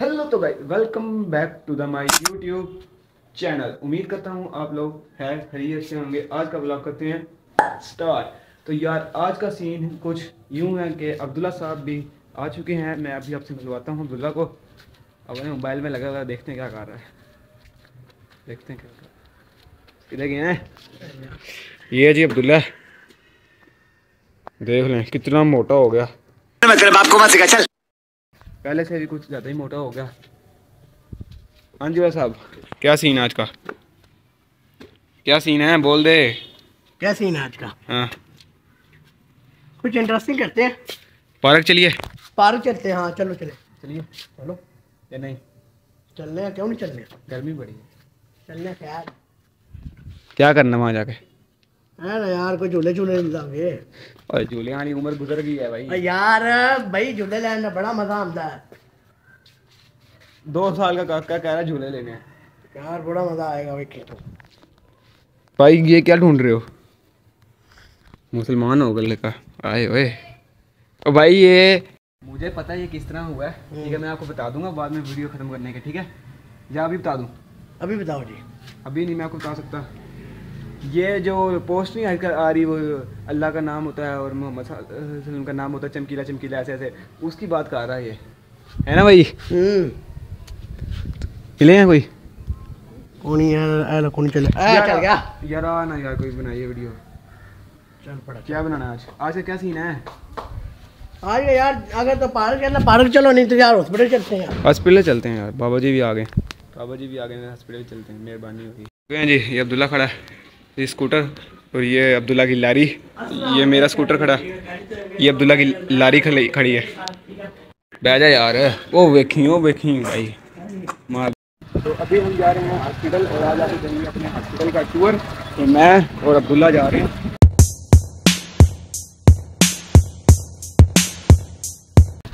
Hello तो भाई welcome back to the my YouTube channel उम्मीद करता हूँ आप लोग है खरीत से होंगे। आज का ब्लॉग करते हैं स्टार्ट तो यार, आज का सीन कुछ यूँ है कि अब्दुल्ला साहब भी आ चुके हैं। मैं अभी आपसे मिलवाता हूँ अब्दुल्ला को। उन्हें मोबाइल में लगा हुआ देखते हैं क्या कर रहा है। देखते हैं क्या कर किधर गए हैं? ये जी अब्दुल्ला। देख लें, कितना मोटा हो गया। मैं तेरे बाप को मत चल। पहले से भी कुछ ज़्यादा ही मोटा हो गया। हाँ जी भाई साहब। क्या सीन है आज का? क्या सीन है? बोल दे। क्या सीन है आज का? हाँ। कुछ इंटरेस्टिंग करते हैं? पार्क चलिए। पार्क चलते हैं हाँ चलो चले। चलिए चलो। या नहीं? चलने हैं क्यों नहीं चलने? गर्मी बड़ी है। चलने हैं क्या करना वहाँ जाके? है ना यार कोई झूले झूले लाओगे और उम्र गुजर गई है भाई। यार भाई झूले लेने बड़ा मज़ा आता है। दो साल का काका कह रहा झूले लेने। यार बड़ा मज़ा आएगा भाई तो भाई ये क्या ढूंढ रहे हो? मुसलमान हो गए का आए ओए। ओ भाई ये मुझे पता है ये किस तरह हुआ है। ठीक है मैं आपको बता दूँगा बाद में वीडियो खत्म करने के ठीक है? या अभी बता दूँ? अभी बताओ जी। अभी नहीं मैं आपको बता सकता। ये जो पोस्ट नहीं आजकल आ रही वो अल्लाह का नाम होता है और मोहम्मद वसल्लम का नाम होता है चमकीला चमकीला ऐसे ऐसे। उसकी बात कर रहा है ये। है ना भाई? हम्म। मिले हैं कोई? कौन यार कौन चले? चल गया। यार आ ना यार कोई बनाइए वीडियो चल पड़ा क्या बनाना है आज? आज का क्या सीन है? आज यार अगर तो पार्क चलना पार्क चलो नहीं तो यार हॉस्पिटल चलते हैं यार। हॉस्पिटल चलते हैं यार। बाबा जी भी आ गए। बाबा जी भी आ गए हॉस्पिटल चलते हैं। मेहरबानी होगी। जी ये अब्दुल्ला खड़ा है। ये स्कूटर और ये अब्दुल्ला की लारी ये मेरा स्कूटर खड़ा। ये अब्दुल्ला की लारी खड़ी है। बह जा यार। वो वेखी वो वेखी भाई। मार। तो अभी हम जा रहे हैं हॉस्पिटल और आज आके करेंगे अपने हॉस्पिटल का टूर। तो मैं और अब्दुल्ला जा रहे हैं।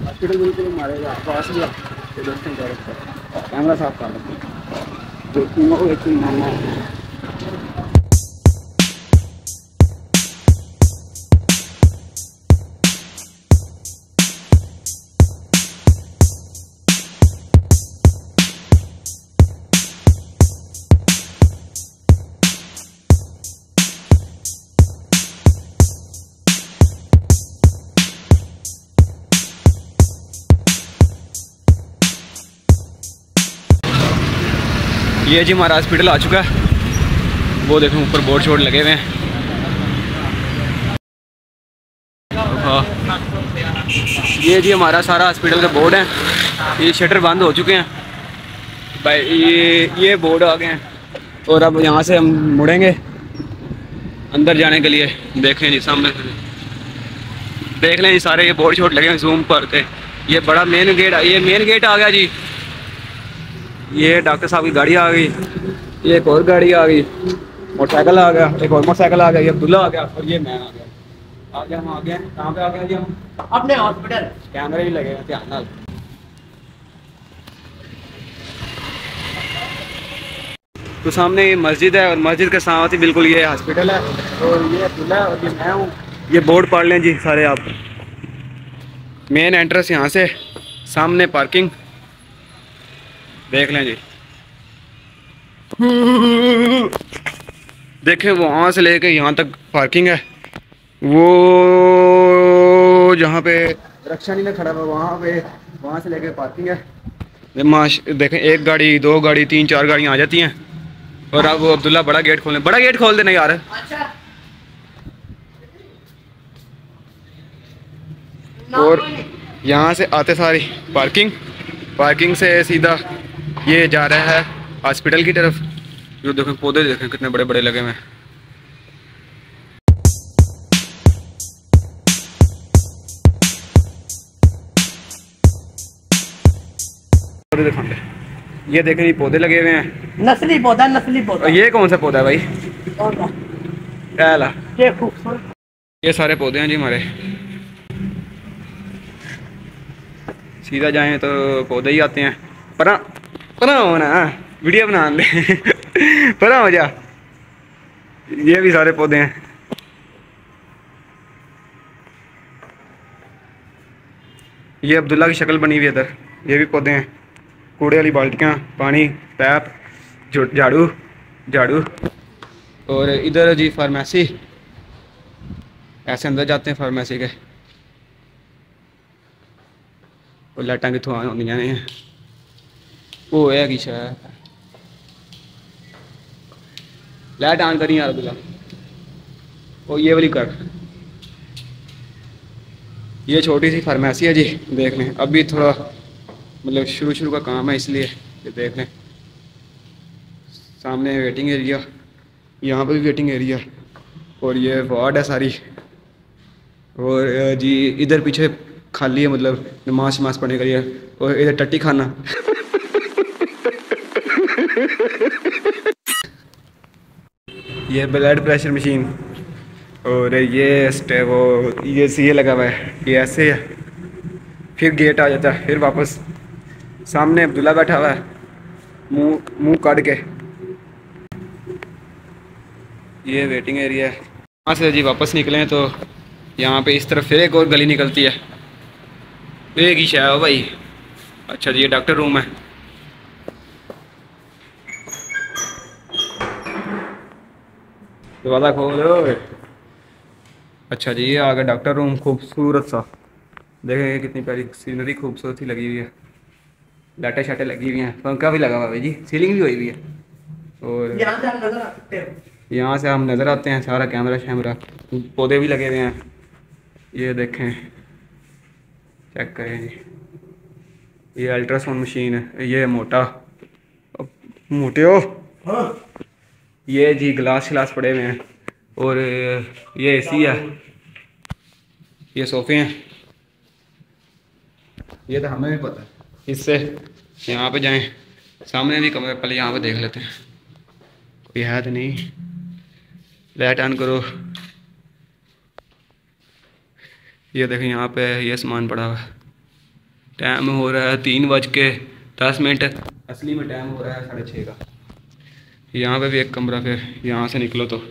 हॉस्पिटल बिल्कुल मारेगा पास में तो दोस्तों जा रहे हैं, कैमरा साफ़ कर देखूँगा वो एक मामला ये जी हमारा हॉस्पिटल आ चुका है। वो देखो, ऊपर बोर्ड शोर्ड लगे हुए हैं। ये जी हमारा सारा हॉस्पिटल का बोर्ड है। ये शटर बंद हो चुके हैं। भाई, ये ये बोर्ड आ गए हैं। और अब यहाँ से हम मुड़ेंगे अंदर जाने के लिए। देखें जी, सामने देख लें जी, सारे ये बोर्ड शोर्ड लगे हैं जूम पर के। ये बड़ा मेन गेट ये मेन गेट आ गया जी। ये डॉक्टर साहब की गाड़ी आ गई ये एक और गाड़ी आ गई मोटरसाइकिल आ गया एक और मोटरसाइकिल आ गया ये अब्दुल्ला आ गया और ये मैं आ गया। आ गया हम आ गए कहाँ पे आ गया जी हम? अपने हॉस्पिटल कैमरे भी लगे हैं ध्यान नाल। तो सामने ये मस्जिद है और मस्जिद के साथ ही बिल्कुल ये हॉस्पिटल है। और ये अब्दुल्ला और ये मैं हूँ। ये बोर्ड पढ़ लें जी सारे आप। मेन एंट्रेंस यहाँ से सामने पार्किंग देख लें जी। देखें वहाँ से लेके यहाँ तक पार्किंग है। वो जहाँ पे रक्षा नहीं खड़ा हुआ वहाँ पे वहाँ से लेके पार्किंग है। माश देखें एक गाड़ी दो गाड़ी तीन चार गाड़ियाँ आ जाती हैं। और अब वो अब्दुल्ला बड़ा गेट खोलें बड़ा गेट खोल देना यार। अच्छा। और यहाँ से आते सारी पार्किंग पार्किंग से सीधा ये जा रहा है हॉस्पिटल की तरफ़। जो देखें पौधे देखें कितने बड़े बड़े लगे हुए हैं। ये देखें ये पौधे लगे हुए हैं। नस्ली पौधा नस्ली पौधा। ये कौन सा पौधा है भाई? ये खूबसूरत। ये सारे पौधे हैं जी हमारे। सीधा जाएँ तो पौधे ही आते हैं। परा परा होना हाँ, वीडियो बना पता हो जा। ये भी सारे पौधे हैं। ये अब्दुल्ला की शक्ल बनी हुई है इधर। ये भी पौधे हैं। कूड़े वाली बाल्टियाँ, पानी, पैप झाड़ू झाड़ू। और इधर जी फार्मेसी। ऐसे अंदर जाते हैं फार्मेसी के। और लाइटा कितों आ वो है कि शायद लाइट ऑन करी यार बिला। और ये वाली कर। ये छोटी सी फार्मेसी है जी देख लें अभी थोड़ा मतलब शुरू शुरू का काम है इसलिए, ये देख लें सामने वेटिंग एरिया यहाँ पर भी वेटिंग एरिया और ये वार्ड है सारी। और जी, इधर पीछे खाली है मतलब नमाज़ शमाज पढ़ने के लिए। और इधर टट्टी खाना। ये ब्लड प्रेशर मशीन और ये वो, ये सी लगा हुआ है, ये ऐसे है। फिर गेट आ जाता है, फिर वापस। सामने अब्दुल्ला बैठा हुआ है, मुँह मुँह काट के। ये वेटिंग एरिया है। वहाँ से जी वापस निकले हैं तो यहाँ पे इस तरफ़ फिर एक और गली निकलती है। एक ही शायद भाई। अच्छा जी, ये डॉक्टर रूम है। दरवाज़ा खोल दो अच्छा जी ये आ गया डॉक्टर रूम खूबसूरत सा। देखें कितनी प्यारी सीनरी खूबसूरती लगी हुई है। लाइटें शाटें लगी हुई हैं। पंखा भी लगा हुआ है जी। सीलिंग भी हुई हुई है। और हो। यहाँ से हम नज़र आते हैं सारा कैमरा शैमरा। पौधे भी लगे हुए हैं। ये देखें। चेक करें जी। ये अल्ट्रासाउंड मशीन है। ये मोटा। मोटे हो। हाँ। ये जी गिलास शिलास पड़े हुए हैं। और ये एसी है। ये सोफे हैं। ये तो हमें भी पता है। इससे यहाँ पे जाएँ। सामने भी कमरे, पहले यहाँ पे देख लेते हैं। कोई है तो नहीं। लाइट ऑन करो। ये देखें यहाँ पे ये सामान पड़ा हुआ है। टाइम हो रहा है तीन बज के दस मिनट। असली में टाइम हो रहा है साढ़े छः का। यहाँ पे भी एक कमरा फिर यहाँ से निकलो तो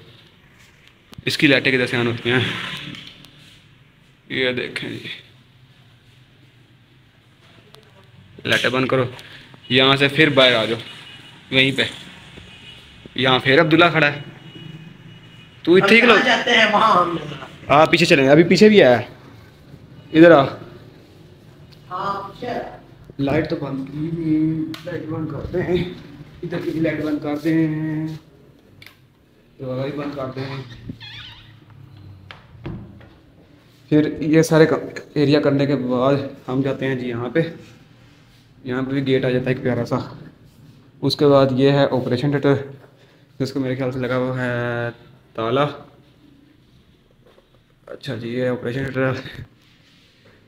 इसकी लाइटें किधर से ऑन होती हैं? ये देखें जी। लाइटें बंद करो। यहाँ से फिर बाहर आ जाओ। वहीं पे। यहाँ फिर अब्दुल्ला खड़ा है। तू जाते हैं? हैं। हाँ पीछे चलेंगे। अभी पीछे भी आया इधर आ। हाँ। लाइट तो बंद की नहीं। लाइट बंद करते हैं। इधर की भी लाइट बंद करते हैं दरवाज़ा भी बंद करते हैं फिर ये सारे एरिया करने के बाद हम जाते हैं जी यहाँ पे। यहाँ पे भी गेट आ जाता है एक प्यारा सा। उसके बाद ये है ऑपरेशन थिएटर जिसको मेरे ख्याल से लगा हुआ है ताला। अच्छा जी, ये ऑपरेशन थिएटर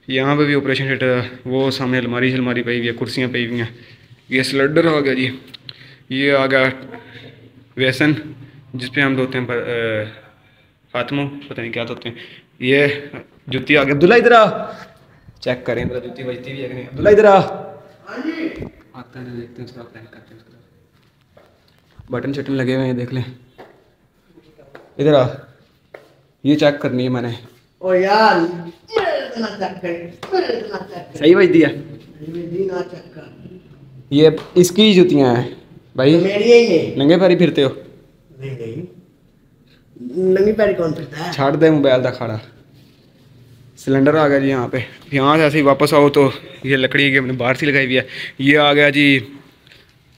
यहाँ पे भी ऑपरेशन थिएटर वो सामने अलमारी शलमारी पई हुई है, कुर्सियाँ पई हुई हैं। ये सिलेंडर आ गया जी। ये आ गया वेसन जिस पे हम धोते हैं पर, अ, पता नहीं क्या धोते हैं। ये जूती आ गया अब्दुल्ला इधर आ। चेक करें मेरा जूती बजती भी है कि नहीं? अब्दुल्ला इधर आ। हाँ जी आता है देखते हैं उसका प्लान करते हैं बटन शटन लगे हुए हैं देख लें। इधर आ। ये चेक करनी है मैंने। ओ यार। सही बज दिया मेरी ना चेक कर। ये इसकी जूतियाँ हैं। भाई मेरी नहीं नंगे पैरी फिरते हो? नहीं नहीं। नंगी पैरी कौन फिरता है? छाड़ दे मोबाइल का खाड़ा। सिलेंडर आ गया जी यहाँ पे। यहाँ से ऐसे ही वापस आओ तो ये लकड़ी की हमने बाहर से लगाई हुई है। ये आ गया जी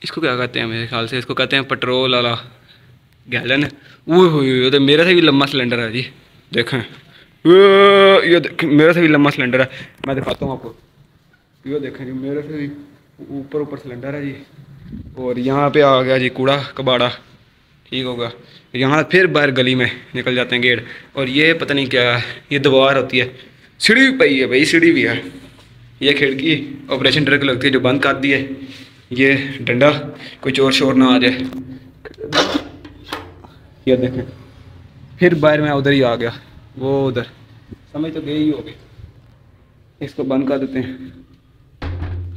इसको क्या कहते हैं मेरे ख्याल से? इसको कहते हैं पेट्रोल वाला गैलन। वो हो तो मेरे से भी लंबा सिलेंडर है जी। देखें। ये देखें मेरे से भी लंबा सिलेंडर है। मैं दिखाता हूँ आपको। ये देखें जी मेरे से भी ऊपर ऊपर सिलेंडर है जी। और यहाँ पे आ गया जी कूड़ा कबाड़ा। ठीक होगा। यहाँ फिर बाहर गली में निकल जाते हैं गेट। और ये पता नहीं क्या है, ये दीवार होती है। सीढ़ी भी पई है भाई, सीढ़ी भी है। ये खिड़की ऑपरेशन ट्रक लगती है जो बंद कर दी है। ये डंडा कोई चोर शोर ना आ जाए। ये देखें। फिर बाहर मैं उधर ही आ गया, वो उधर। समझ तो गए ही हो गए इसको बंद कर देते हैं।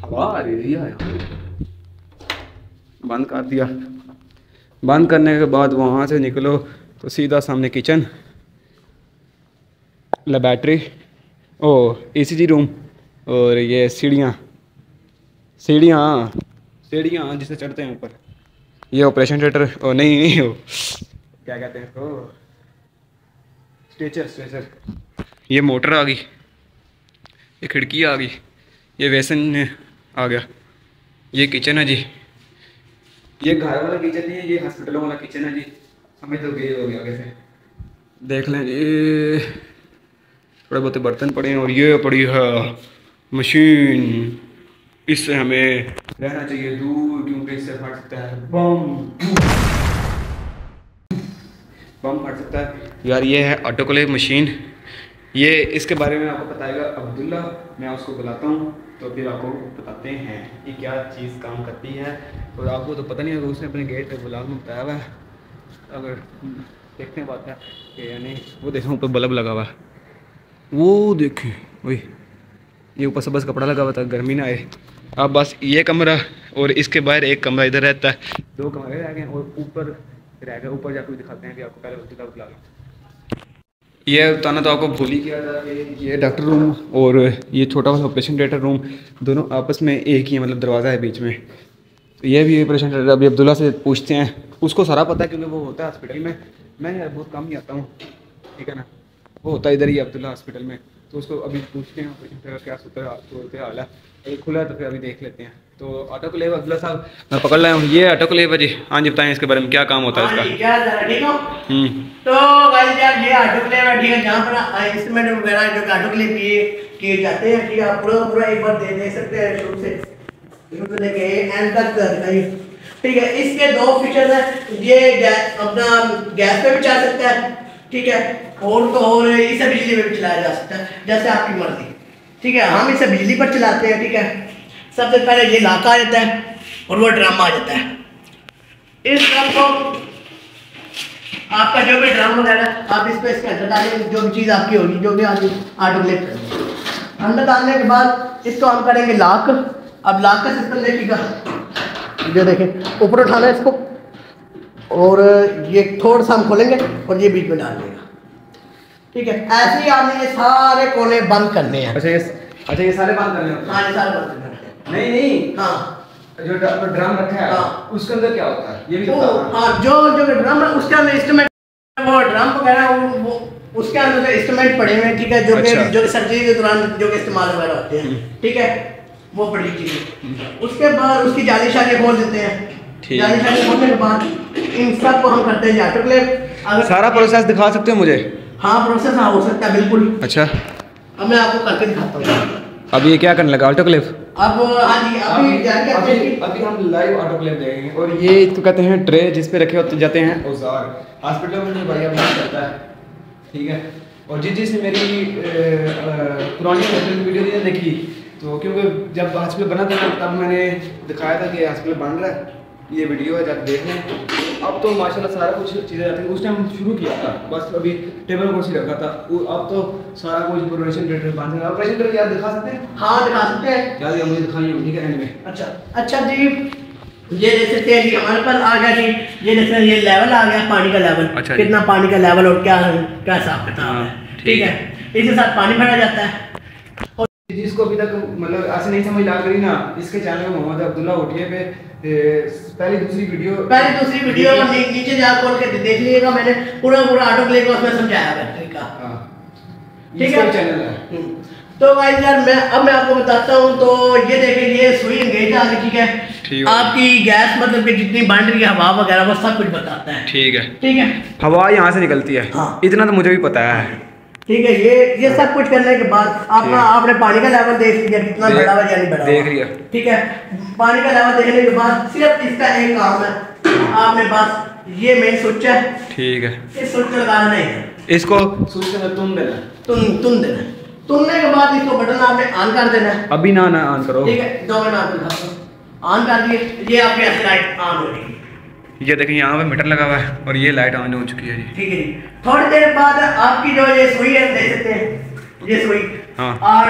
हवा आ रही है बंद कर दिया। बंद करने के बाद वहाँ से निकलो तो सीधा सामने किचन लेबैट्री ओ ईसीजी रूम और ये सीढ़ियाँ सीढ़ियाँ सीढ़ियाँ जिसे चढ़ते हैं ऊपर। ये ऑपरेशन थिएटर ओ, नहीं नहीं हो क्या कहते हैं इसको? स्ट्रेचर स्ट्रेचर ये मोटर आ गई, ये खिड़की आ गई, ये वेसन आ गया। ये किचन है जी। ये घर वाला किचन नहीं है, ये हॉस्पिटलों वाला किचन है जी। हमें तो गए हो गया आगे से देख लें जी। थोड़े बहुत बर्तन पड़े हैं और ये पड़ी है मशीन इससे हमें रहना चाहिए। दूर क्योंकि इससे फट सकता है? बम। बम फट सकता है। यार, ये है ऑटोक्लेव मशीन ये इसके बारे में आपको बताएगा अब्दुल्ला, मैं उसको बुलाता हूँ तो फिर आपको बताते हैं कि क्या चीज़ काम करती है। और आपको तो पता नहीं होगा, उसने अपने गेट पर ब्लॉग में बताया हुआ है। अगर देखते हैं बात है कि यानी वो देखो, ऊपर बल्ब लगा हुआ वो देखें, वही। ये ऊपर से बस कपड़ा लगा हुआ था, गर्मी ना आए। अब बस ये कमरा और इसके बाहर एक कमरा इधर रहता है। दो कमरे रह गए और ऊपर रह गए, ऊपर जाकर दिखाते हैं कि आपको पहले बुला ये बताना तो आपको भूल ही किया था ये डॉक्टर रूम और ये छोटा वाला ऑपरेशन थिएटर रूम दोनों आपस में एक ही है मतलब दरवाज़ा है बीच में। तो ये भी ऑपरेशन थिएटर अभी अब्दुल्ला से पूछते हैं। उसको सारा पता है क्योंकि वो होता है हॉस्पिटल में। मैं यार बहुत कम ही आता हूँ, ठीक है ना? वो होता है इधर ही अब्दुल्ला हॉस्पिटल में। तो उसको अभी पूछते हैं ऑपरेशन थिएटर क्या हाल है अगर खुला है तो फिर अभी देख लेते हैं। तो ऑटो को अब्दुल्ला साहब मैं पकड़ लाया हूँ। ये ऑटो को है जी। हाँ जी बताएँ इसके बारे में क्या काम होता है इसका? क्या है, ठीक हो? हम्म। तो ये ऑटो ठीक है जहाँ पर इंस्ट्रूमेंट वगैरह जो ऑटो किए किए जाते हैं ठीक है आप पूरा पूरा एक बार दे दे सकते हैं शुरू से। शुरू से लेके एंड तक ठीक है इसके दो फीचर हैं। ये अपना गैस पे भी चल सकता है ठीक है। और तो और इसे बिजली पे भी चलाया जा सकता है जैसे आपकी मर्ज़ी। ठीक है हम इसे बिजली पर चलाते हैं ठीक है। सबसे पहले ये लाका आ जाता है और वो ड्रामा आ जाता है। इस ड्रम को आपका जो भी ड्रम वगैरह आप इस पे इसके अंदर डालेंगे जो भी चीज़ आपकी होगी जो भी आगे क्लिक करेंगे अंदर डालने के बाद इसको हम करेंगे लॉक। अब लॉक का सिस्टम देखिएगा। जो देखें ऊपर उठाना है इसको। और ये थोड़ा सा हम खोलेंगे और ये बीच में डाल देगा। ठीक है ऐसे ही आपने ये सारे कोने बंद करने हैं। अच्छा ये अच्छा ये सारे बंद करने हैं हाँ ये सारे बंद करने हैं। नहीं नहीं। हाँ। जो ड्रम रखा है हाँ। उसके अंदर क्या होता है? ये भी हाँ। जो जो ड्रम है उसके अंदर इंस्ट्रूमेंट वो ड्रम वगैरह वो, वो उसके अंदर जो इंस्ट्रूमेंट पड़े हुए हैं ठीक है जो कि अच्छा। जो कि सर्जरी के दौरान जो कि इस्तेमाल वगैरह होते हैं ठीक है वो बड़ी चीज़। उसके बाद उसकी जाली शाली खोल देते हैं। जाली शाली खोलने के बाद इन सबको हम करते हैं ऑटोक्लेव अगर सारा प्रोसेस दिखा सकते हो मुझे? हाँ प्रोसेस हाँ हो सकता है बिल्कुल। अच्छा। अब मैं आपको करके दिखाता हूँ। अब ये क्या करने लगा? ऑटोक्लेव अब हाँ जी अभी जाके अभी अभी हम लाइव ऑटोक्लेव देखेंगे। और ये तो कहते हैं ट्रे जिस पे रखे होते जाते हैं। औज़ार। हॉस्पिटल में जो बढ़िया बना करता है। ठीक है? और जिस जिसने मेरी पुरानी हॉस्पिटल की वीडियो नहीं देखी तो क्योंकि जब हॉस्पिटल बना था तब मैंने दिखाया था कि हॉस्पिटल बन रहा है। ये वीडियो है जब देख लें। अब तो माशाल्लाह सारा कुछ चीज़ें आती उस टाइम शुरू किया था बस अभी टेबल कुर्सी रखा था। अब तो सारा कुछ ऑपरेशन थिएटर बन रहा है ऑपरेशन थिएटर याद दिखा सकते हैं? हाँ दिखा सकते हैं। याद है मुझे दिखाइए ठीक है एंड में अच्छा अच्छा जी ये देख सकते हैं जी हमारे पास आ गया जी। ये देख सकते हैं ये लेवल आ गया पानी का लेवल अच्छा कितना पानी का लेवल और क्या क्या हिसाब किताब हाँ, है। ठीक ठीक है। इसके साथ पानी भरा जाता है। जिसको अभी तक मतलब ऐसे नहीं समझ लग रही ना इसके चैनल में मोहम्मद अब्दुल्ला उठिए पे पहली दूसरी वीडियो पहले दूसरी वीडियो नीचे जा खोल के देख लीजिएगा मैंने पूरा पूरा ऑटो क्लिक उसमें समझाया है तरीका हाँ? ठीक है? चैनल है। हम्म। तो भाई यार मैं अब मैं आपको बताता हूँ तो ये देखिए ये सुई एंगेज आ ठीक है? आपकी गैस मतलब कि जितनी बन रही है हवा वगैरह वो सब कुछ बताता है। ठीक है। ठीक है? हवा यहाँ से निकलती है। हाँ। इतना तो मुझे भी पता है। ठीक है ये ये सब कुछ करने के बाद आपका आपने पानी का लेवल देख लिया कितना बड़ा हुआ या नहीं बड़ा देख लिया। ठीक है पानी का लेवल देखने के बाद सिर्फ़ इसका एक काम है। आपने पास ये मेन स्विच है। ठीक है। इस स्विच को लगाना नहीं है। इसको स्विच के तुम देना। तुम तुम देना। तुमने के बाद इसको बटन आपने ऑन कर देना है। अभी ना ना ऑन करो। ठीक है दो मिनट आपको ऑन कर दिए। ये आपकी ऐसी लाइट ऑन हो रही है ये देखिए यहाँ पे मीटर लगा हुआ है और ये लाइट ऑन हो चुकी है जी। ठीक है जी। थोड़ी देर बाद आपकी जो ये सुई है देख सकते हैं ये सुई। हाँ। और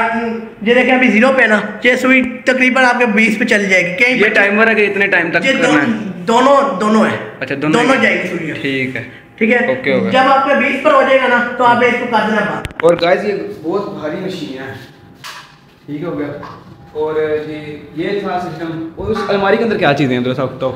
ये देखिए अभी ज़ीरो पे ना ये सुई तकरीबन आपके बीस पे चली जाएगी। कहीं ये टाइमर है कि इतने टाइम तक ये दो, है? दोनों दोनों है। अच्छा दोनों दोनों जाएगी सुई। ठीक है। ठीक है? Okay, okay. जब आपके बीस पर हो जाएगा ना तो आप इसको कर देना बात और गाइस ये बहुत भारी मशीन है। ठीक हो गया। और जी ये था सिस्टम और उस अलमारी के अंदर क्या चीज़ें हैं? दोस्तों तो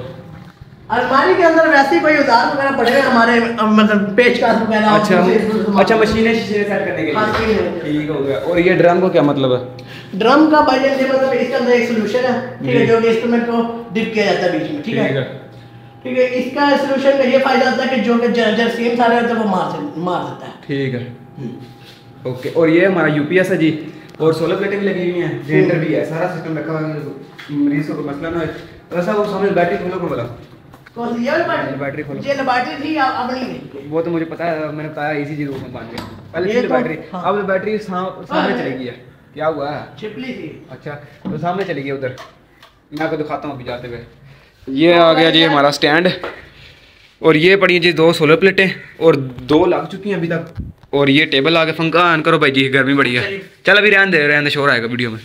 अलमारी के अंदर वैसे ही कोई उधार वगैरह पड़े हैं हमारे अ, मतलब पेचकस वगैरह अच्छा अच्छा मशीनें सेट करने के हाँ, लिए ठीक हो गया और ये ड्रम को क्या मतलब है ड्रम का भाई जैसे मतलब इसके अंदर एक सोल्यूशन है ठीक है जी। कि इंस्ट्रूमेंट को डिप किया जाता है बीच में ठीक है है ठीक है इसका सोल्यूशन का ये फ़ायदा होता है कि जो कि जर- जरासीम सारे होते हैं वो मार मार देता है ठीक है ओके और ये हमारा यूपीएस है जी और सोलर प्लेटें भी लगी हुई हैं जेंडर भी है सारा सिस्टम रखा हुआ है मरीज़ को मसला ना हो ऐसा वो सामने बैटरी खोलो को बोला बैटरी खोलो। ये थी नहीं वो तो मुझे पता है मैंने बताया इसी चीज़ बाँध पहले थी तो- बैटरी हाँ। अब बैटरी सामने हाँ। चली गई है। क्या हुआ है? छिपली थी। अच्छा तो सामने चली गई उधर। मैं आपको दिखाता हूँ अभी जाते हुए। ये आ गया जी हमारा स्टैंड और ये पड़ी जी दो सोलर प्लेटें। और दो लग चुकी हैं अभी तक। और ये टेबल आगे पंखा ऑन करो भाई जी गर्मी बड़ी है। चल अभी रहने दे रहने दे शोर आएगा वीडियो में।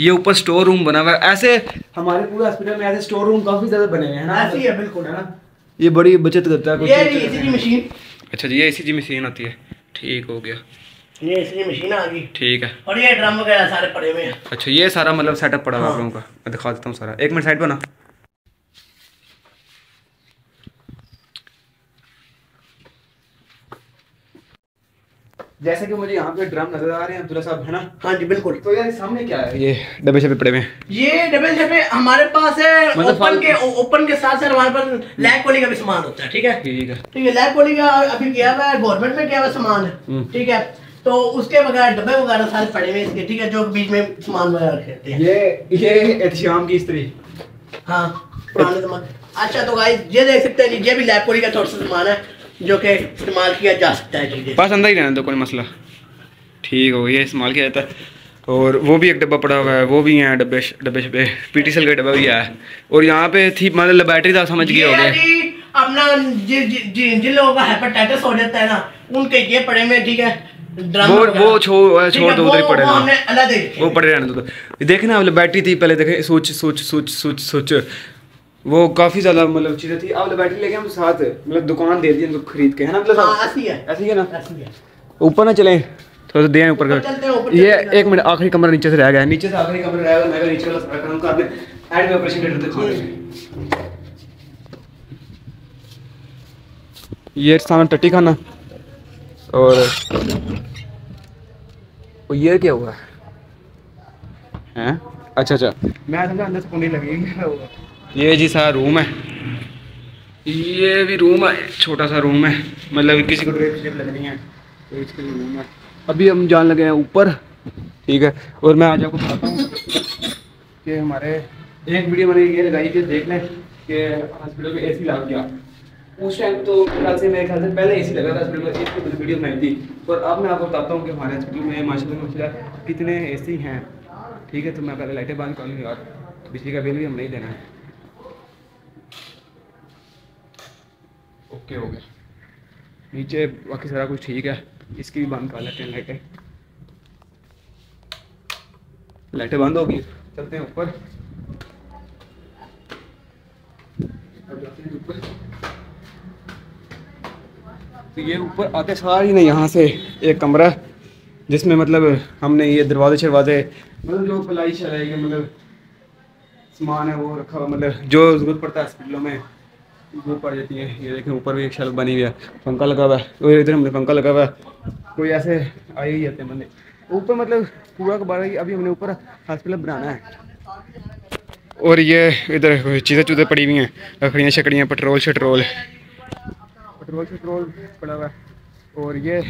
ये ऊपर स्टोर रूम बना हुआ है। ऐसे हमारे पूरे हॉस्पिटल में ऐसे स्टोर रूम काफ़ी ज़्यादा बने हुए हैं ना। ऐसी है बिल्कुल है ना? ये बड़ी बचत करता है ये इसी मशीन अच्छा जी ये इसी जी मशीन होती है। ठीक हो गया। ये इसी मशीन आ गई। ठीक है। और ये ड्रम वगैरह सारे पड़े हुए हैं। अच्छा ये सारा मतलब सेटअप पड़ा हुआ है। आप हाँ। लोगों का। मैं दिखा देता हूँ सारा। एक मिनट साइड पर जैसे कि मुझे यहाँ पे ड्रम नज़र आ रहे हैं अब्दुल्ला साहब है ना? हाँ जी बिल्कुल। तो यार सामने क्या है? ये डब्बे शब्बे पड़े हुए ये डबल छपे हमारे पास है मतलब ओपन फाल- के ओपन के साथ साथ हमारे पास लैक कोली का भी सामान होता है ठीक है? ठीक है। ठीक है लैक कोली का अभी किया हुआ है गवर्नमेंट में किया हुआ सामान है हम्म। ठीक है? तो उसके वगैरह डब्बे वगैरह सारे पड़े हुए इसके ठीक है? जो बीच में सामान वगैरह रखे हैं। ये ये एहतशाम की स्त्री। हाँ पुराने जमाने। अच्छा तो गाइस ये देख सकते हैं ये भी कोली का थोड़ा सा सामान है। जो कि इस्तेमाल किया जा सकता है चीज़ें। बस अंदर ही रहने दो कोई मसला। ठीक हो ये इस्तेमाल किया जाता है। और वो भी एक डब्बा पड़ा हुआ है वो भी हैं डब्बे डब्बे शब्बे पी टी का डब्बा भी है। और यहाँ पे थी मतलब बैटरी था समझ गए ये हो गए अपना जि, जि, जि, जिन लोगों का हेपेटाइटिस हो जाता है ना उनके ये पड़े हुए ठीक है वो वो छोड़ ठीक छोड़ दो उधर पड़े वो पड़े रहने दो तो। देखना बैटरी थी पहले देखे सोच सोच सोच सोच सोच। वो काफ़ी ज़्यादा मतलब चीज़ें थी। अब बैटरी लेके हम साथ मतलब दुकान दे दी उनको खरीद के है ना मतलब हाँ ऐसी है। ऐसे ही ना? ऐसी है। ऊपर ना चले। थोड़ा सा दे ऊपर ऊपर कर चलते हैं, ऊपर ये एक मिनट आखिरी कमरा नीचे से रह गया है। नीचे से आखिरी कमरा रह गया मैं नीचे वाला सारा काम कर दे एंड में ऑपरेशन थिएटर दिखा ये सामने टट्टी खाना। और ये क्या हुआ हैं? अच्छा अच्छा। मैं समझा अंदर से कुंडी लगी ये जी सारा रूम है। ये भी रूम है, छोटा सा रूम है। मतलब किसी को शेप लगनी है तो अभी हम जान लगे हैं ऊपर। ठीक है, और मैं आज आपको बताता हूँ कि हमारे, एक वीडियो मैंने ये लगाई कि देख लें कि हॉस्पिटल में एसी लग गया उस टाइम तो ख्याल से मेरे ख्याल से पहले एसी लगा था हॉस्पिटल में इसकी वीडियो बनाई थी। और अब मैं आपको बताता हूँ कि हमारे हॉस्पिटल में, माशाल्लाह माशाल्लाह कितने एसी हैं। ठीक है तो मैं पहले लाइटें बंद कर लूँ यार। बिजली का बिल भी हम नहीं देना है। ओके हो गया। नीचे बाकी सारा कुछ ठीक है। इसकी भी बंद कर लेते हैं लाइटें। लाइटें बंद होगी? चलते हैं ऊपर। हैं। तो ये ऊपर आते सारी ने यहाँ से एक कमरा है, जिसमें मतलब हमने ये दरवाजे शरवाजे मतलब जो पलाई शलाई के मतलब सामान है वो रखा मतलब जो ज़रूरत पड़ता है हॉस्पिटलों में वो पड़ जाती है। ये देखें ऊपर भी एक शेल्फ बनी हुई है। पंखा लगा हुआ है। इधर हमने पंखा लगा हुआ है। कोई ऐसे आए ही जाते हैं बंदे। ऊपर मतलब पूरा का बारह अभी हमने ऊपर हॉस्पिटल बनाना है। और ये इधर चीज़ें चूज़ें पड़ी हुई हैं। लकड़ियाँ शकड़ियाँ पेट्रोल शट्रोल पेट्रोल शट्रोल पड़ा हुआ है। और ये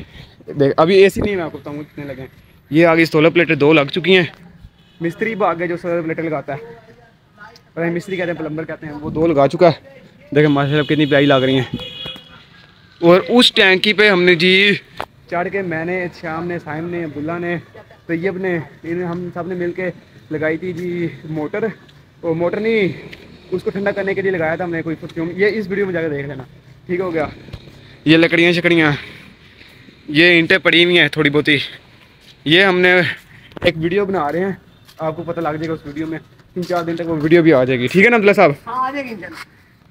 देख, अभी एसी नहीं मैं आपको बताऊँ कितने लगे हैं। ये आगे सोलर प्लेटें दो लग चुकी हैं। मिस्त्री भाग गए जो सोलर प्लेटें लगाता है। और मिस्त्री कहते हैं प्लम्बर कहते हैं, वो दो लगा चुका है। देखें, माशाल्लाह कितनी प्यारी लग रही हैं। और उस टैंकी पे हमने जी चढ़ के मैंने, श्याम ने साइम ने, अब्दुल्ला ने तैयब ने इन हम सबने मिल के लगाई थी जी मोटर। और मोटर नहीं, उसको ठंडा करने के लिए लगाया था हमने कोई परफ्यूम ये इस वीडियो में जाकर देख लेना। ठीक हो गया। ये लकड़ियाँ शकड़ियाँ। ये ईंटें पड़ी हुई हैं थोड़ी बहुत ही। ये हमने एक वीडियो बना रहे हैं। आपको पता लग जाएगा उस वीडियो में। तीन चार दिन तक वो वीडियो भी आ जाएगी। ठीक है ना, अब्दुल्ला साहब? हाँ आ जाएगी।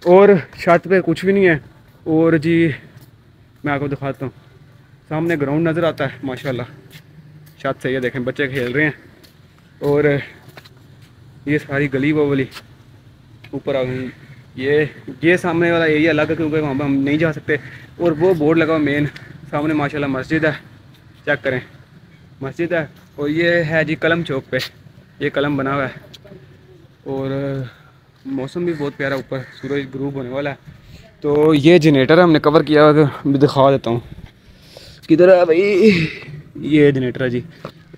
और छत पे कुछ भी नहीं है। और जी, मैं आपको दिखाता हूँ। सामने ग्राउंड नज़र आता है, माशाल्लाह। छत से ये देखें, बच्चे खेल रहे हैं। और ये सारी गली वो वाली, ऊपर आ गई। ये ये सामने वाला एरिया अलग है, क्योंकि वहाँ पर हम नहीं जा सकते। और वो बोर्ड लगा हुआ मेन सामने माशाल्लाह मस्जिद है। चेक करें। मस्जिद है, और ये है जी कलम चौक पे। ये कलम बना हुआ है। और मौसम भी बहुत प्यारा ऊपर सूरज ग्रूब होने वाला है। तो ये जनरेटर हमने कवर किया दिखा देता हूँ। किधर है भाई? ये जनरेटर है जी।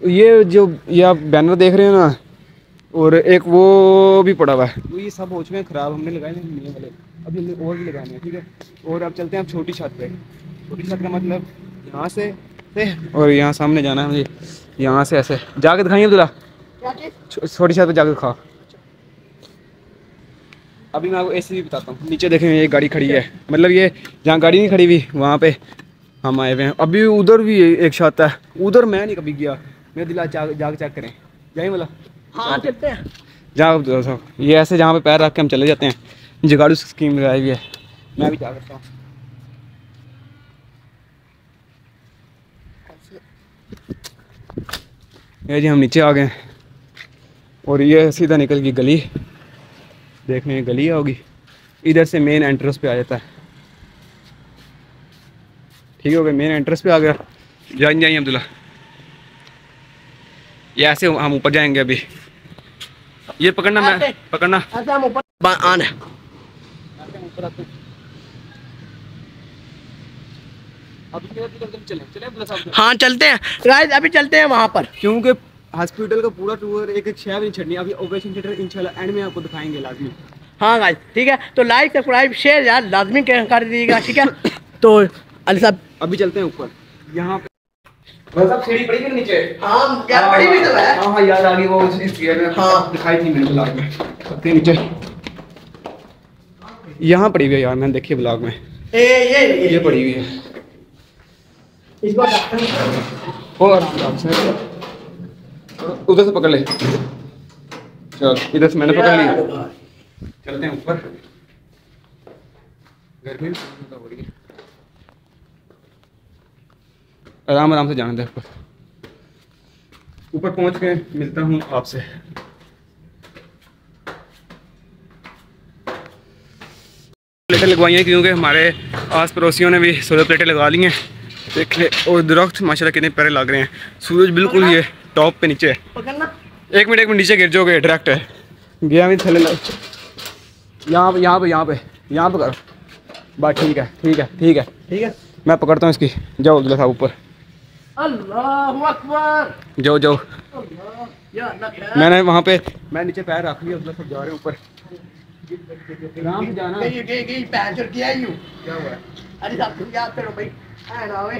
ये जो ये आप बैनर देख रहे हो ना और एक वो भी पड़ा हुआ है। तो ये सब हो चुके हैं ख़राब हमने लगाए हैं नए वाले। अभी हमने और भी लगाने हैं ठीक है? और अब चलते हैं अब छोटी छत पे। छोटी छत का मतलब यहाँ से और यहाँ सामने जाना है मुझे। यहाँ से ऐसे। जाके दिखाइए अब्दुल्ला। छोटी छत पे जाके दिखा अभी मैं आपको ऐसे भी बताता हूँ। नीचे देखें ये गाड़ी खड़ी है। मतलब ये जहाँ गाड़ी नहीं खड़ी हुई वहाँ पे हम आए हुए हैं। अभी उधर भी एक छत है उधर मैं नहीं कभी गया। मेरा दिला जाग जाके चेक करें। जाए मतलब हाँ चलते हैं। जाओ अब्दुल्ला साहब ये ऐसे जहाँ पे पैर रख के हम चले जाते हैं। जगाड़ू स्कीम लगाई हुई है। मैं भी जा करता हूँ। ये जी हम नीचे आ गए और ये सीधा निकल गई गली। देखने में गली होगी। इधर से मेन एंट्रेंस पे आ जाता है। ठीक हो गया मेन एंट्रेंस पे आ गया। जाइन जाइए अब्दुल्ला। ये ऐसे हम ऊपर जाएँगे अभी। ये पकड़ना मैं पकड़ना। आना। है क्योंकि हाँ चलते हैं। अभी चलते हैं वहाँ पर। हॉस्पिटल का पूरा टूर एक एक शहर नहीं छड़नी अभी ऑपरेशन थिएटर इंशाल्लाह एंड में आपको दिखाएँगे लाजमी। हाँ गाइस ठीक है? तो लाइक सब्सक्राइब शेयर यार लाजमी कर कर दीजिएगा ठीक है? तो अली साहब अभी चलते हैं ऊपर। यहाँ पे सीढ़ी पड़ी है नीचे। हाँ क्या बड़ी भी तो है? हाँ हाँ याद आ गई वो इस में हाँ। दिखाई थी मेरे ब्लॉग में। सबके नीचे। यहाँ पड़ी हुई है यार मैंने देखी ब्लॉग में। ए ये ये, ये पड़ी हुई है। इसको डॉक्टर- हो आराम आराम से उधर से पकड़ ले। चल, इधर से मैंने पकड़ ली चलते हैं ऊपर। गर्मी आराम आराम से जाने दे ऊपर। ऊपर पहुँच के मिलता हूँ आपसे। प्लेटें लगवाई हैं क्योंकि हमारे आस पड़ोसियों ने भी सोलर प्लेटें लगा ली हैं। देख ले, और दरख्त, माशाल्लाह कितने प्यारे लग रहे हैं। सूरज बिल्कुल ये टॉप पे नीचे। एक मिनट एक मिनट नीचे गिर जाओगे डायरेक्ट है। गया भी थले यहाँ पे यहाँ पे यहाँ पे यहाँ पे करो। बस ठीक है ठीक है ठीक है। ठीक है। मैं पकड़ता हूँ इसकी। जाओ उधर था ऊपर। जाओ जाओ। मैंने वहाँ पे मैं नीचे पैर रख लिया उधर सब जा रहे ऊपर। जाना। गई गई गई पैर चढ़ गया यू क्या हुआ? अरे साहब क्या करो भाई। आ वे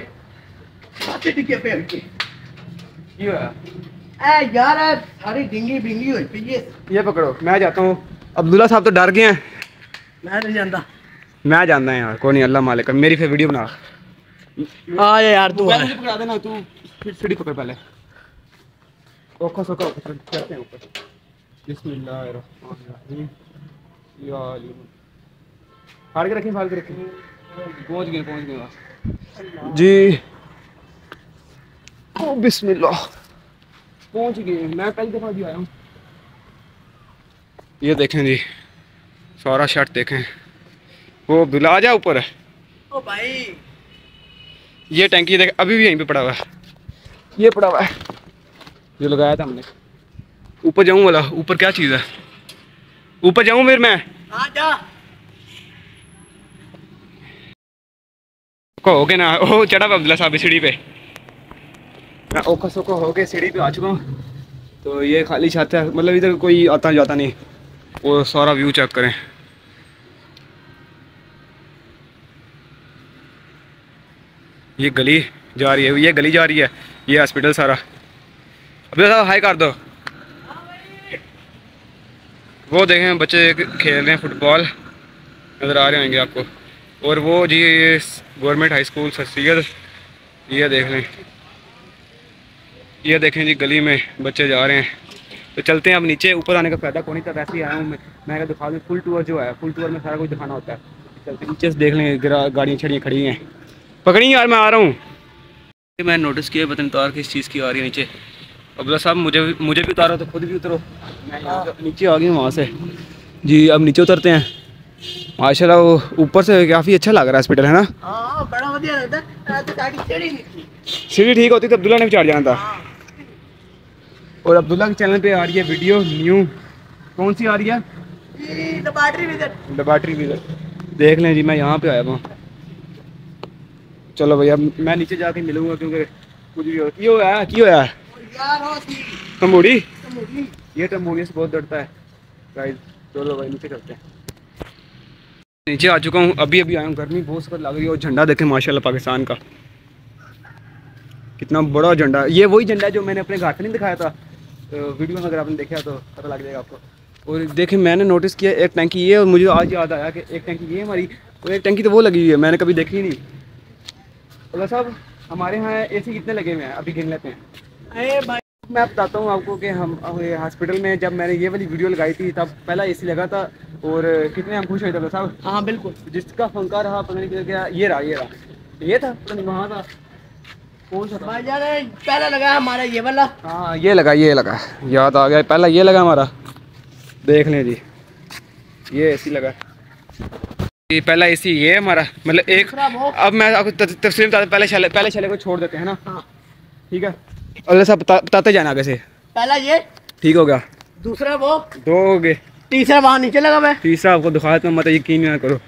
बातें टिके पैर की। यार सारी डिंगी बिंगी हुई पई है। ये पकड़ो मैं जाता हूँ। अब्दुल्ला साहब तो डर गए हैं। मैं नहीं जानता। मैं जानता यार कोई नहीं अल्लाह मालिक मेरी फिर वीडियो बना। आ यार तू पकड़ा देना तू फिर सीढ़ी पकड़ पहले। ओखा सोखा ऊपर हैं ऊपर। फाड़ के रखें फाड़ के रखें। पहुँच गए पहुँच गए। जी। ओ बिस्मिल्लाह। पहुँच गए मैं पहली दफ़ा भी आया हूँ। ये देखें जी सारा शर्ट देखें। वो आ जा ऊपर ओ भाई। ये टैंकी देख अभी भी यहीं पे पड़ा हुआ है। ये पड़ा हुआ है। जो लगाया था हमने। ऊपर जाऊँ वाला ऊपर क्या चीज़ है? ऊपर जाऊँ फिर मैं? आ जा। को हो गए ना ओ चढ़ा हुआ अब्दुल्ला साहब सीढ़ी पे। मैं ओखा सोखा हो के सीढ़ी पे आ चुका हूँ। तो ये खाली छत है मतलब इधर कोई आता जाता नहीं। वो सारा व्यू चेक करें। ये गली जा रही है, ये गली जा रही है। ये हॉस्पिटल सारा। अभी साहब हाई कर दो। वो देखें, बच्चे खेल रहे हैं फुटबॉल नज़र आ रहे होंगे आपको। और वो जी गवर्नमेंट हाई स्कूल सैयद ये देख लें। ये देखें जी गली में बच्चे जा रहे हैं। तो चलते हैं अब नीचे ऊपर आने का फ़ायदा कौन ही था? वैसे ही आया हूँ मैं। मैं दिखा दूँ फुल टूर जो है फुल टूर में सारा कुछ दिखाना होता है। चलते नीचे से देख लेंगे गिरा गाड़ियाँ छड़ियाँ खड़ी हैं। पकड़ी यार मैं आ रहा हूँ। मैं नोटिस किया पता नहीं तार किस चीज़ की आ रही है नीचे। अब्दुल्ला साहब मुझे भी मुझे भी उतारो तो खुद भी उतरो। मैं नीचे आ गई हूँ वहाँ से। जी अब नीचे उतरते हैं। माशाल्लाह वो ऊपर से काफ़ी अच्छा लग रहा है हॉस्पिटल है ना? हाँ बड़ा है। नहीं थी। सीढ़ी ठीक होती तो अब्दुल्ला ने भी चढ़ जाना था। और अब्दुल्ला के चैनल पे आ रही है वीडियो न्यू। कौन सी आ रही है? ये द बैटरी विजन देख लें जी मैं यहाँ पे आया हूँ चलो भैया मैं नीचे जाके मिलूँगा क्योंकि कुछ भी हो की होया की होया मुरली ये तंबूड़ी से बहुत डरता है। गाइस चलो भाई नीचे चलते हैं। नीचे आ चुका हूँ। अभी अभी आया हूँ। गर्मी बहुत सख्त लग रही है और झंडा देखें माशाल्लाह पाकिस्तान का। कितना बड़ा झंडा। ये वही झंडा जो मैंने अपने घर पे नहीं दिखाया था। वीडियो में अगर आपने देखा तो पता लग जाएगा आपको। और देखिए मैंने नोटिस किया एक टैंकी ये और मुझे आज याद आया कि एक टैंकी ये हमारी और एक टैंकी तो वो लगी हुई है मैंने कभी देखी ही नहीं। अल्लाह साहब हमारे यहाँ ए सी कितने लगे हुए हैं? अभी गिन लेते हैं। अरे भाई। मैं बताता हूँ आपको कि हम हॉस्पिटल में जब मैंने ये वाली वीडियो लगाई थी तब पहला एसी लगा था और कितने हम खुश हुए थे साहब हाँ बिल्कुल। जिसका फंका रहा पता नहीं क्या ये रहा ये रहा। ये था पता नहीं वहाँ सा था। भाई पहला लगा हमारा ये वाला। हाँ ये लगा ये लगा। याद आ गया पहला ये लगा हमारा। देख लें जी। ये एसी लगा। ये पहला एसी ये हमारा। मतलब एक अब मैं आपको त- तफसील बता पहले शैले पहले शैले को छोड़ देते हैं ना? हाँ। ठीक है? अल्लाह साहब बता, बताते जाना आगे से। पहला ये। ठीक हो गया। दूसरा वो। दो हो गए। तीसरा वहाँ नीचे लगा है। तीसरा आपको दिखा देता हूँ मत यकीन ना करो।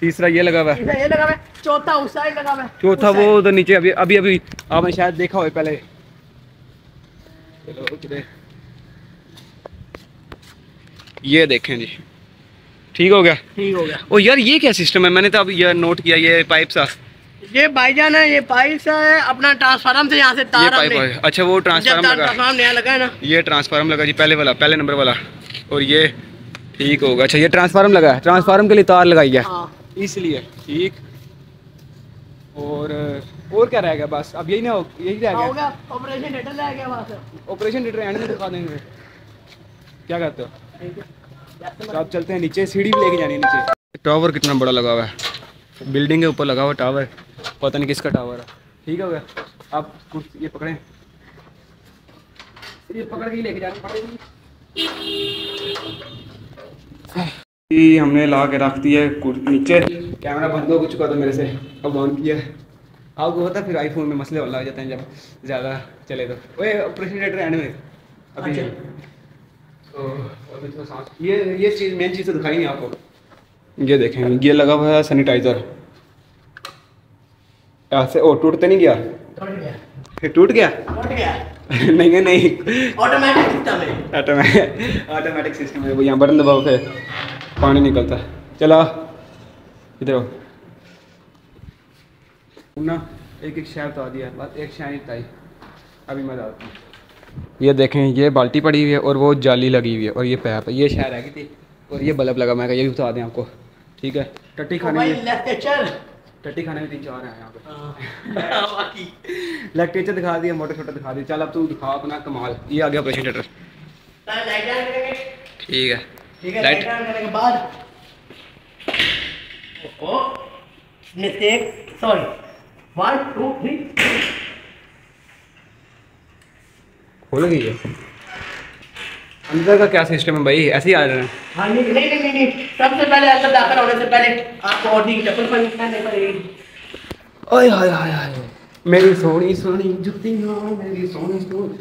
तीसरा ये लगा हुआ है। ये लगा हुआ है। चौथा उस साइड लगा हुआ है। चौथा वो उधर नीचे अभी अभी अभी। आपने शायद देखा हो पहले। चलो ये देखें जी। ठीक हो गया? ठीक हो गया। ओ यार ये क्या सिस्टम है? मैंने तो अभी ये नोट किया ये पाइप सा। ये भाईजान है ये पाइप सा है। अपना ट्रांसफार्म से यहाँ से तार ये पाइप है। अच्छा वो ट्रांसफार्म लगा। ट्रांसफार्म नया लगा है ना। ये ट्रांसफार्म लगा जी पहले वाला पहले नंबर वाला। और ये ठीक होगा। अच्छा ये ट्रांसफार्म लगा है। ट्रांसफार्म के लिए तार लगाई है। हाँ। इसलिए ठीक? और और क्या रहेगा बस? अब यही ना हो यही रह गया। ऑपरेशन थिएटर ले गया वहाँ से। ऑपरेशन थिएटर एंड में दिखा देंगे। क्या कहते हो? तो आप चलते हैं नीचे सीढ़ी भी लेके जानी है नीचे। टावर कितना बड़ा लगा हुआ है। बिल्डिंग के ऊपर लगा हुआ टावर पता नहीं किसका टावर है। ठीक है आप कुछ ये पकड़ें। ये पकड़ के ही लेके जानी पड़ेगी। हमने ला के रख दिया है नीचे। कैमरा बंद हो चुका था मेरे से। अब ऑन किया है। आपको पता है फिर आईफोन में मसले लग जाते हैं जब ज़्यादा चले तो। ओए ऑपरेशन थिएटर एंड में। अभी अच्छा। तो अभी तो ये ये चीज़ मेन चीज़ तो दिखाई नहीं आपको। ये देखें ये लगा हुआ है सैनिटाइज़र ऐसे ओ टूटते नहीं गया टूट गया। फिर टूट गया? टूट गया। नहीं नहीं। ऑटोमेटिक सिस्टम है। ऑटोमेटिक ऑटोमेटिक सिस्टम है वो यहाँ बटन दबाओ फिर। पानी निकलता है। चला। इधर आओ। ना एक एक शैब तो आ दिया बस एक शाइन ताई अभी मैं डालता हूँ। ये देखें ये बाल्टी पड़ी हुई है और वो जाली लगी हुई है और ये पैप है। ये शायर रह गई थी और ये बल्ब लगा मैं ये भी बता दें आपको। ठीक है? टट्टी खाने में लेक्चर टट्टी खाने में तीन चार हैं यहाँ पे। हाँ। बाकी। लेक्टेचर दिखा दिया मोटर छोटे दिखा दिया चल अब तू दिखा अपना कमाल। ये आ गया ऑपरेशन थिएटर ठीक है। ठीक है लाइट करने के बाद mistake sorry one two three खोल गई है अंदर का क्या सिस्टम है भाई? ऐसे ही आ रहे हैं। हाँ नहीं नहीं नहीं नहीं। सबसे पहले अंदर दाखिल होने से पहले आपको की चप्पल पहननी पड़ेगी। ओए हाय हाय हाय मेरी सोनी सोनी जुत्तियाँ मेरी सोनी सोनी।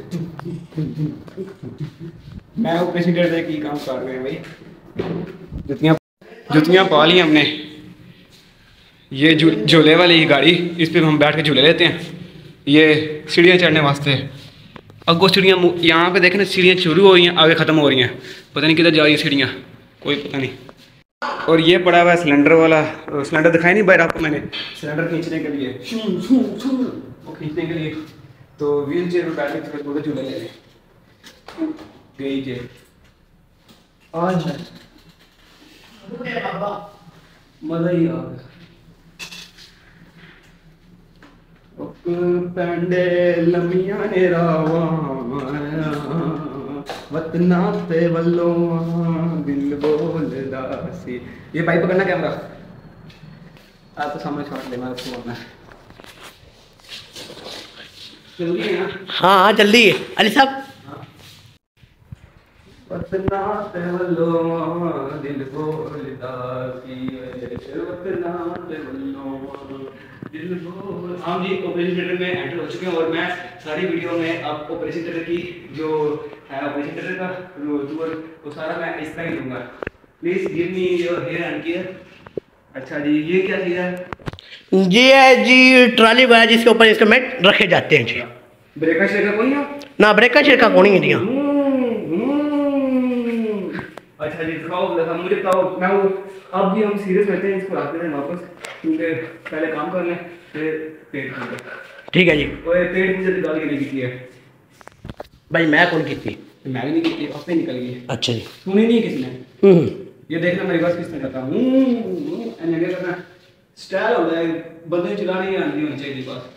मैं ऑपरेशन थिएटर की काम कर रहे हैं भाई। जुत्तियाँ जुत्तियाँ पा ली हमने। ये झूले वाली गाड़ी इस पर हम बैठ के झूले लेते हैं। ये सीढ़ियाँ चढ़ने वास्ते। अब वो सीढ़ियाँ यहाँ पे देखें ना सीढ़ियाँ शुरू हो रही हैं आगे ख़त्म हो रही हैं। पता नहीं किधर जा रही है सीढ़ियाँ। कोई पता नहीं। और ये पड़ा हुआ है सिलेंडर वाला। सिलेंडर दिखाई नहीं बाहर आपको मैंने। सिलेंडर खींचने के लिए। वो खींचने के लिए। तो व्हील चेयर पर बैठ के थोड़े थोड़े झूले ले लें। gated. On मज़ा ही आ गया। पेंडे लमिया ने रावा वतना ते दिल बोल दासी। ये भाई पकड़ना कैमरा आप तो सामने शॉट लेना उसको बोलना जल्दी है ना? हाँ, हाँ जल्दी अली साहब वतना वल्लो दिल बोलता की वतना वल्लो दिल बोल हम जी ऑपरेशन थिएटर में एंटर हो चुके हैं और मैं सारी वीडियो में अब ऑपरेशन थिएटर की जो है ऑपरेशन थिएटर का टूर वो सारा मैं इस तरह ही लूँगा please give me your hair and care अच्छा जी ये क्या चीज़ है ये है जी ट्रॉली वगैरह जिसके ऊपर इंस्ट्रूमेंट रखे जाते हैं जी। ब्रेकर शेकर कोई ना ब्रेकर छिड़का कौन है जी अच्छा जी दिखाओ दिखाओ, मुझे बताओ मैं वो अब भी हम सीरियस रहते हैं इसको रखते हैं वापस क्योंकि पहले काम कर लें फिर पेट कर ठीक है जी ओए पेट मुझे निकाल के नहीं की है भाई मैं कौन की थी मैं भी नहीं की अपने निकल गई अच्छा जी सुनी नहीं किसी ने हम्म ये देखना मेरी बात किसने करता हूँ करना स्टाइल होता है बंदे चलाने ही आती होनी चाहिए बात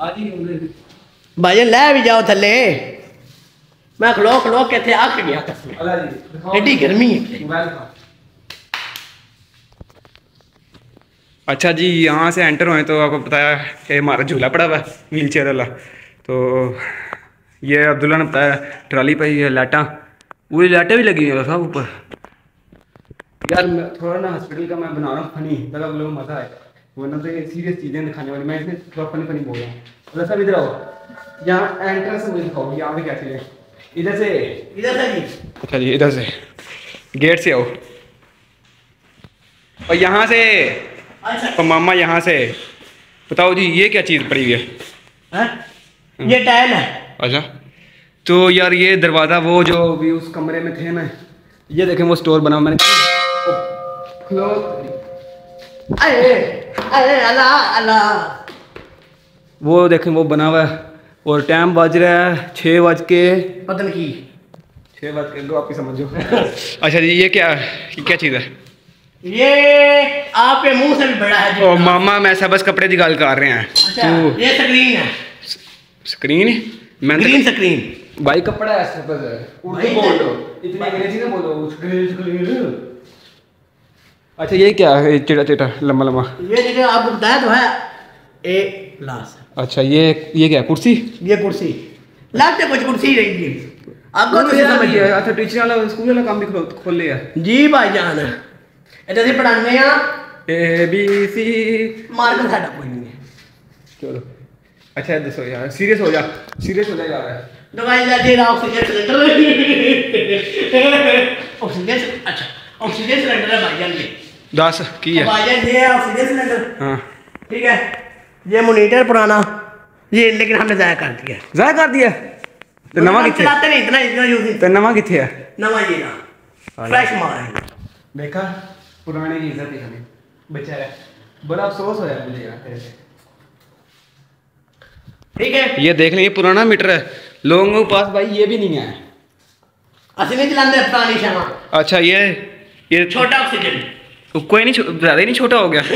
आज ही होंगे भाई ले भी जाओ थले मैं खलो खलो के थे आक गया कसम एडी गर्मी है अच्छा जी यहाँ से एंटर हुए तो आपको बताया कि हमारा झूला पड़ा हुआ है व्हील चेयर वाला। तो ये अब्दुल्ला ने बताया ट्रॉली पे ये लाटा वो लाटें भी लगी हुई सब ऊपर। यार मैं थोड़ा ना हॉस्पिटल का मैं बना रहा हूँ फनी ताकि आप लोगों को मज़ा आए वरना तो ये सीरियस चीज़ें दिखाने वाली मैं इसमें थोड़ा फनी फनी बोल रहा हूँ। मतलब सब इधर आओ। यहाँ एंट्रेंस मुझे दिखाओ यहाँ पे क्या चीज़ है? इधर से। इधर से जी अच्छा जी इधर से। गेट से आओ। और यहाँ से। अच्छा। और मामा यहाँ से। बताओ जी ये क्या चीज़ पड़ी हुई है? ये टाइल है। अच्छा। तो यार ये दरवाज़ा वो जो भी उस कमरे में थे ना ये देखें वो स्टोर बना मैंने। अरे अरे अल्लाह अल्लाह। वो देखें वो बना हुआ है। और टाइम बज रहा है छः बज के। पतन की। छः बज के दो आप ही समझो। अच्छा जी ये क्या ये क्या चीज़ है? ये आपके मुँह से भी बड़ा है ओ मामा मैं सबस कपड़े की गल कर रहे हैं। अच्छा तू ये स्क्रीन है। स्क्रीन मैं तो- ग्रीन स्क्रीन भाई कपड़ा है सबस उर्दू भाई बोल तो- इतनी अंग्रेज़ी ना बोलो स्क्रीन स्क्रीन अच्छा ये क्या है? टेढ़ा टेढ़ा लंबा लंबा। ये जगह आपको बताया तो है ए क्लास अच्छा ये ये क्या कुर्सी? ये कुर्सी। लगते कुछ कुर्सी रहेगी। आपको तो कुर्सी समझ समझिए अच्छा टीचर वाला स्कूल वाला काम भी खोल लिया। जी भाई जान इधर से पढ़ाने आ ए बी सी। मार्कर साडा कोई नहीं है। चलो। अच्छा दसो यार सीरियस हो जा सीरियस हो जा यार। दवाई जाती है ऑक्सीजन सिलेंडर। ऑक्सीजन अच्छा ऑक्सीजन सिलेंडर है भाईजान ये दस की है? ये ऑक्सीजन सिलेंडर। हाँ। ठीक है? ये मोनीटर पुराना। ये लेकिन हमने जाया कर दिया। जाया कर दिया? तो नवा हम किथे चलाते नहीं इतना इतना यूज़ तो नवा किथे है? नवा ये ना। फ्रेश माल है। देखा? पुराने की इज़्ज़त ही हमें बेचारा। बड़ा अफसोस होया मुझे यार तेरे से। ठीक है? ये देख लें ये पुराना मीटर है। लोगों के पास भाई ये भी नहीं है। असली चलाते पुरानी शमा अच्छा ये ये छोटा ऑक्सीजन कोई नहीं ज़्यादा ही नहीं छोटा हो गया।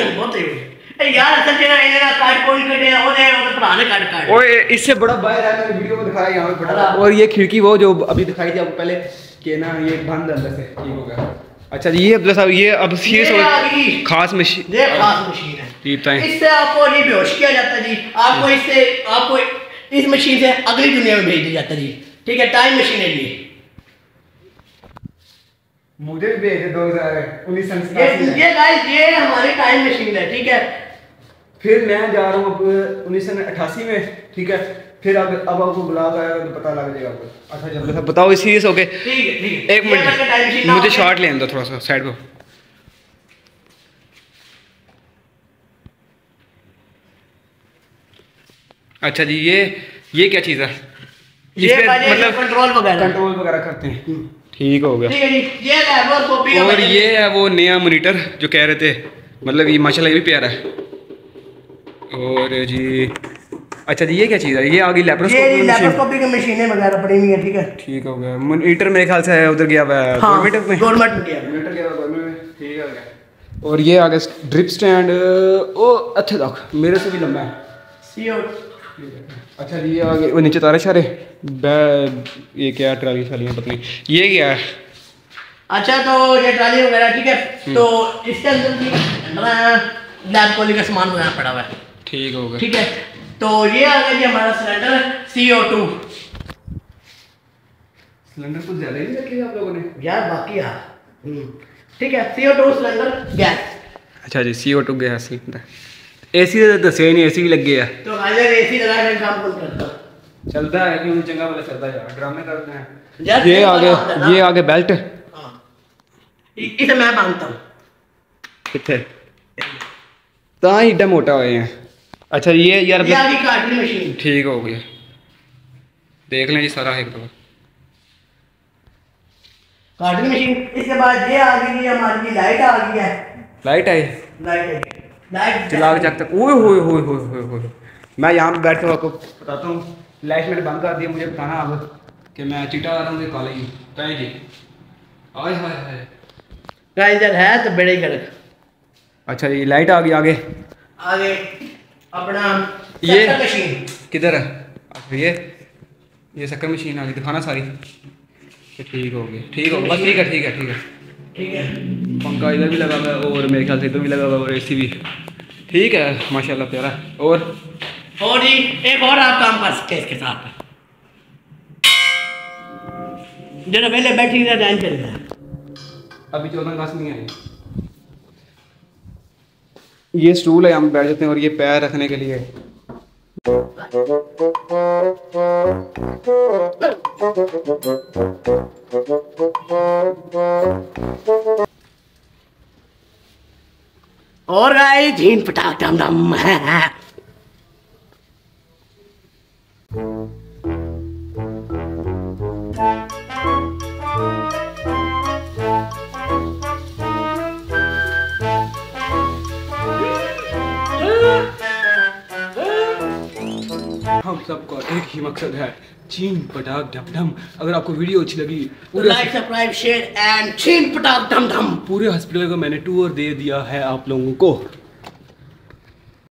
काट ओए इससे बड़ा बाहर है मैंने वीडियो में दिखाया यहाँ पे। पड़ा और ये खिड़की वो जो अभी दिखाई थी आपको पहले कि ना ये बंद अंदर से ठीक हो गया। अच्छा जी ये अब्दुल्ला साहब ये अब सीरियस ये। खास मशीन ये खास मशीन है। इससे आपको नहीं बेहोश किया जाता जी। आपको इससे आपको इस मशीन से अगली दुनिया में भेज दिया जाता जी। ठीक है टाइम मशीन है ये। मुझे भी भेज दो हज़ार उन्नीस ये ये गाइस ये हमारी टाइम मशीन है ठीक है? फिर मैं जा रहा हूँ अब उन्नीस सौ अठासी में ठीक है? फिर अब अब आपको बुलाव आएगा तो पता लग जाएगा आपको। अच्छा जल्दी बताओ सीरियस हो गए ठीक है ठीक है। एक मिनट। मुझे शॉर्ट लेने दो थोड़ा सा साइड पे। अच्छा जी ये ये क्या चीज़ है? ये मतलब कंट्रोल वगैरह। कंट्रोल वगैरह करते हैं। ठीक हो गया। ठीक है जी ये का और ये है वो नया मोनीटर जो कह रहे थे मतलब ये माशाल्लाह ये भी प्यारा है। और जी अच्छा जी ये क्या चीज़ है? ये आ गई ये लेप्रोस्कोपी मशीन लेप्रोस्कोपी की मशीनें वगैरह पड़ी हुई हैं ठीक है। ठीक हो गया। मॉनिटर मेरे ख्याल से है उधर गया हुआ है हाँ गवर्नमेंट में? गवर्नमेंट में गया। गवर्नमेंट में ठीक हो गया। और ये आ गया ड्रिप स्टैंड ओ अच्छे तक मेरे से भी लंबा है। सीओ अच्छा जी ये आ वो नीचे तारे शारे ये क्या ट्राली शालियाँ पता नहीं। ये क्या है? अच्छा तो ये ट्राली वगैरह ठीक है? हम्म। तो इसके अंदर भी लैब कॉली का सामान वगैरह पड़ा हुआ है। ठीक हो गया। ठीक है? तो ये आ गया जी हमारा सिलेंडर सीओ टू सिलेंडर कुछ ज़्यादा ही नहीं रखे आप लोगों ने? यार बाकी यार। हम्म। ठीक है सीओ टू सिलेंडर गैस। अच्छा जी C O two gas. Cylinder ए सी तो दस्या ही नहीं ए सी भी लगे है तो अगर एसी लगा के काम कौन करता चलता है क्यों चंगा वाला चलता है यार ड्रामे करते हैं यार, ये ये आगे वाला होता है ना। ये आगे बेल्ट हाँ इ- इसे मैं बांधता हूँ कितने ਤਾਂ ਹੀ ਏਡਾ ਮੋਟਾ ਹੋਏ हैं अच्छा ये यार ये आ गई काटने मशीन ठीक हो गया देख लें जी सारा एक दफा काटने मशीन इसके बाद ये आ गई जी हमारी जी लाइट आ गई है लाइट आई लाइट है लाइट चला के जग तक ओए होए होए होए होए होए मैं यहाँ पे बैठ कर आपको बताता हूँ। लाइट मैंने बंद कर दिया मुझे बताना अब कि मैं चिटा आ रहा हूँ कि काला ही तय जी। आय हाय हाय गाइजर है तो बड़े गलत अच्छा ये लाइट आ गई आगे। आगे अपना ये- किधर है? अच्छा ये ये शक्कर मशीन आ गई दिखाना सारी। ठीक हो गई ठीक हो बस ठीक है ठीक है ठीक है। ठीक है। पंखा इधर भी लगा हुआ है और मेरे ख्याल से इधर भी लगा हुआ है और एसी भी ठीक है माशाल्लाह प्यारा। और? और जी एक और आप काम कर सकते हैं इसके साथ। जरा पहले बैठी था टाइम चल रहा अभी चौदह अगस्त नहीं आई। ये स्टूल है हम बैठ जाते हैं और ये पैर रखने के लिए। और गाय झीन पटाख डम डम हम सबका एक ही मकसद है चीन पटाख ढम ढम अगर आपको वीडियो अच्छी लगी पूरे लाइक सब्सक्राइब शेयर एंड चीन पटाख ढम ढम पूरे हॉस्पिटल का मैंने टूर दे दिया है आप लोगों को।